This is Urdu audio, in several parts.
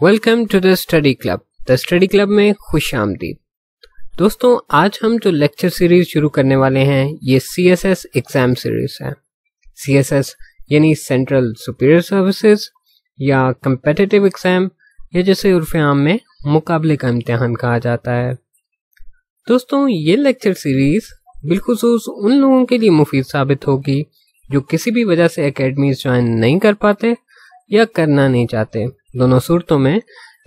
Welcome to the study club the study club میں خوش آمدید. دوستوں آج ہم جو لیکچر سیریز شروع کرنے والے ہیں، یہ C S S exam series ہے. سی ایس ایس یعنی سینٹرل سپیریئر سروسز یا کمپیٹیٹیو ایگزام یا جیسے عرف عام میں مقابلے کا امتحان کہا جاتا ہے. دوستوں یہ لیکچر سیریز بالخصوص ان لوگوں کے لیے مفید ثابت ہوگی جو کسی بھی وجہ سے اکیڈمیز جوائن نہیں کر پاتے یا کرنا نہیں چاہتے. دونوں صورتوں میں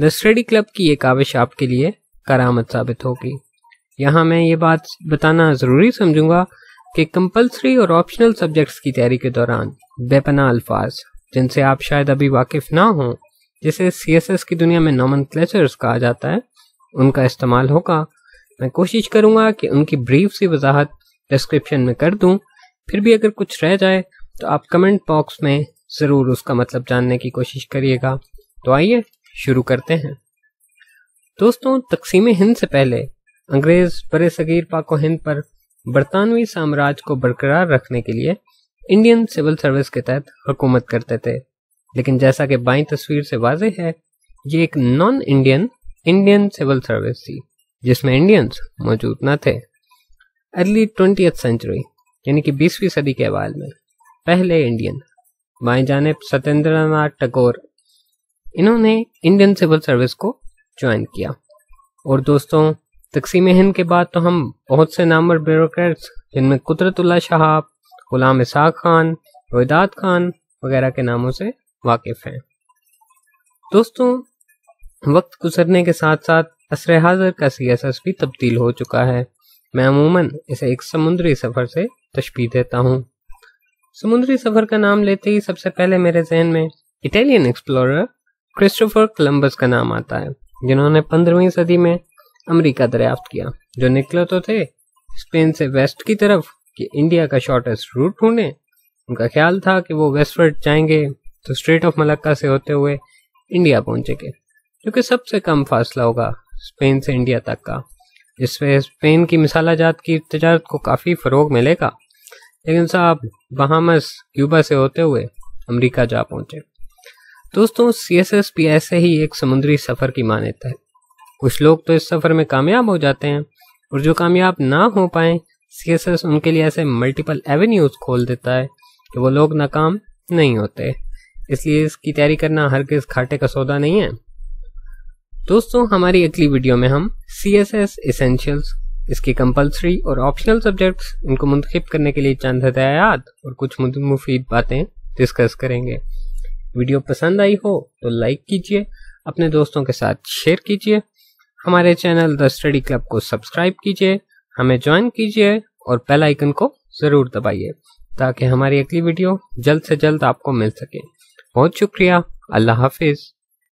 دا اسٹڈی کلب کی یہ کاوش آپ کے لیے کرامت ثابت ہوگی۔ یہاں میں یہ بات بتانا ضروری سمجھوں گا کہ کمپلسری اور آپشنل سبجیکٹس کی تیاری کے دوران بے پناہ الفاظ، جن سے آپ شاید ابھی واقف نہ ہوں، جسے سی ایس ایس کی دنیا میں نامن کلیچرس کہا جاتا ہے، ان کا استعمال ہوگا۔ میں کوشش کروں گا کہ ان کی بریف سی وضاحت ڈسکرپشن میں کر دوں۔ پھر بھی اگر کچھ رہ جائے تو آپ کمنٹ باکس میں ضرور اس کا مطلب جاننے کی کوشش کریے گا۔ تو آئیے شروع کرتے ہیں۔ دوستوں تقسیم ہند سے پہلے انگریز بر صغیر پاک و ہند پر برطانوی سامراج کو برقرار رکھنے کے لیے انڈین سول سروس کے تحت حکومت کرتے تھے۔ لیکن جیسا کہ بائیں تصویر سے واضح ہے، یہ ایک non Indian Indian civil service تھی، جس میں انڈینز موجود نہ تھے۔ ارلی ٹوینٹی سینچری یعنی کہ بیسویں صدی کے حوالے میں، پہلے انڈین بائیں جانب ستیندر ناتھ ٹگور انہوں نے انڈین سول سروس کو جوائن کیا۔ اور دوستوں، تقسیم ہند کے بعد تو ہم بہت سے نامور بیوروکریٹس، جن میں قدرت اللہ شہاب، غلام اساق خان، رویداد خان وغیرہ کے ناموں سے واقف ہیں۔ دوستوں، وقت گزرنے کے ساتھ ساتھ عصر حاضر کا سی ایس ایس بھی تبدیل ہو چکا ہے۔ میں عموماً اسے ایک سمندری سفر سے تشبیح دیتا ہوں۔ سمندری سفر کا نام لیتے ہی سب سے پہلے میرے ذہن میں اٹیلین ایکسپلورر کرسٹوفر کولمبس کا نام آتا ہے، جنہوں نے پندرہویں صدی میں امریکہ دریافت کیا۔ جو نکلے تو تھے اسپین سے ویسٹ کی طرف کہ انڈیا کا شارٹیسٹ روٹ ڈھونڈے ان کا خیال تھا کہ وہ ویسٹ ورڈ جائیں گے تو اسٹریٹ آف ملکہ سے ہوتے ہوئے انڈیا پہنچے گے کیونکہ سب سے کم فاصلہ ہوگا اسپین سے انڈیا تک کا، جس سے اسپین کی مثالہ جات کی تجارت کو کافی فروغ ملے گا۔ لیکن صاحب، بہامس، کیوبا سے ہوتے ہوئے امریکہ جا پہنچے۔ دوستوں سی ایس ایس بھی ایسے ہی ایک سمندری سفر کی مانت ہے۔ کچھ لوگ تو اس سفر میں کامیاب ہو جاتے ہیں اور جو کامیاب نہ ہو پائیں سی ایس ایس ان کے لیے ایسے ملٹیپل ایونیوز کھول دیتا ہے کہ وہ لوگ ناکام نہیں ہوتے۔ اس لیے اس کی تیاری کرنا ہر کس کھاٹے کا سودا نہیں ہے۔ دوستوں ہماری اگلی ویڈیو میں ہم سی ایس ایس اسینشیلس اس کی کمپلسری اور آپشنل سبجیکٹس ان کو منتخب کرنے کے لیے چند ہدایات اور کچھ مفید باتیں ڈسکس کریں گے۔ ویڈیو پسند آئی ہو تو لائک کیجیے، اپنے دوستوں کے ساتھ شیئر کیجیے، ہمارے چینل دا اسٹڈی کلب کو سبسکرائب کیجیے، ہمیں جوائن کیجیے اور بیل آئکن کو ضرور دبائیے تاکہ ہماری اگلی ویڈیو جلد سے جلد آپ کو مل سکے۔ بہت شکریہ، اللہ حافظ۔